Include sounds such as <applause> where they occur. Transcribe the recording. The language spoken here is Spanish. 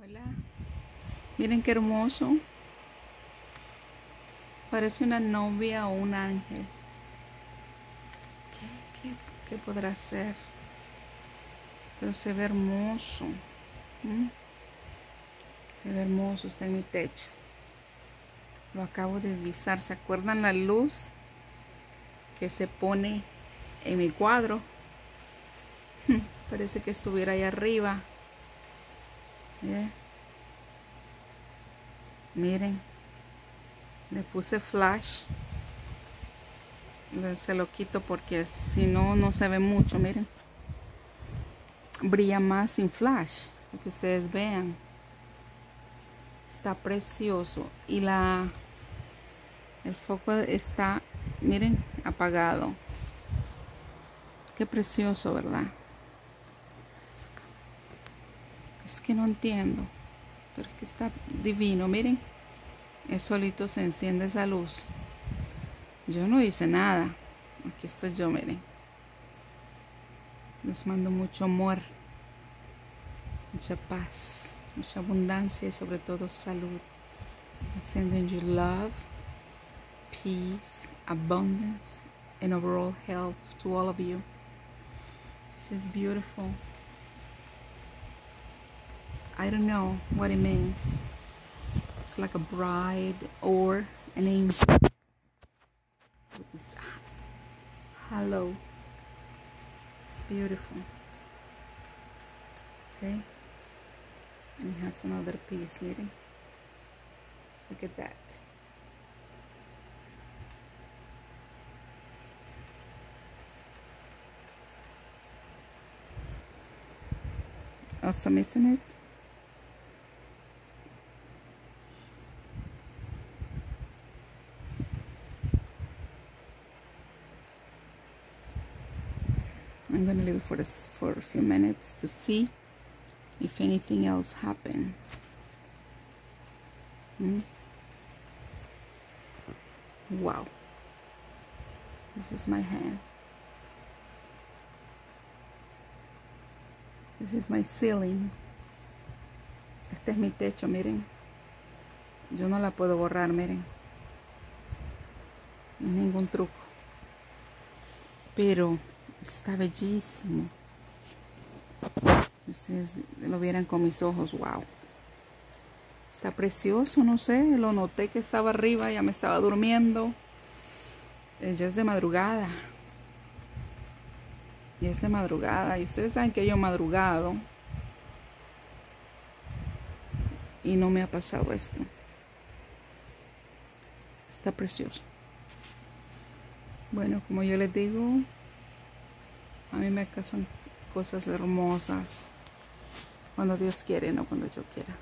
Hola. Miren qué hermoso. Parece una novia o un ángel. ¿Qué, qué, qué podrá ser? Pero se ve hermoso. ¿Mm? Se ve hermoso, está en mi techo. Lo acabo de visar. ¿Se acuerdan la luz que se pone en mi cuadro? <laughs> Parece que estuviera ahí arriba. Miren. Le puse flash. Se lo quito porque si no, no se ve mucho. Miren. Brilla más sin flash. Para que ustedes vean. Está precioso. Y la... El foco está, miren, apagado. Qué precioso, ¿verdad? Es que no entiendo. Pero es que está divino. Miren. Es solito se enciende esa luz. Yo no hice nada. Aquí estoy yo, miren. Les mando mucho amor. Mucha paz. Mucha abundancia y sobre todo salud. Sending you love, peace, abundance, and overall health to all of you. This is beautiful. I don't know what it means. It's like a bride or an angel. Hello. It's beautiful. Okay. And it has another piece, miren. Look at that. Awesome, isn't it? I'm gonna leave it for this for a few minutes to see if anything else happens. Hmm? Wow. This is my hand. This is my ceiling. Este es mi techo, miren. Yo no la puedo borrar, miren. No es ningún truco. Pero está bellísimo. Ustedes lo vieran con mis ojos, wow. Está precioso, no sé, lo noté que estaba arriba, ya me estaba durmiendo. Eh, ya es de madrugada. Ya es de madrugada. Y ustedes saben que yo he madrugado. Y no me ha pasado esto. Está precioso. Bueno, como yo les digo, a mí me casan cosas hermosas cuando Dios quiere, no cuando yo quiera.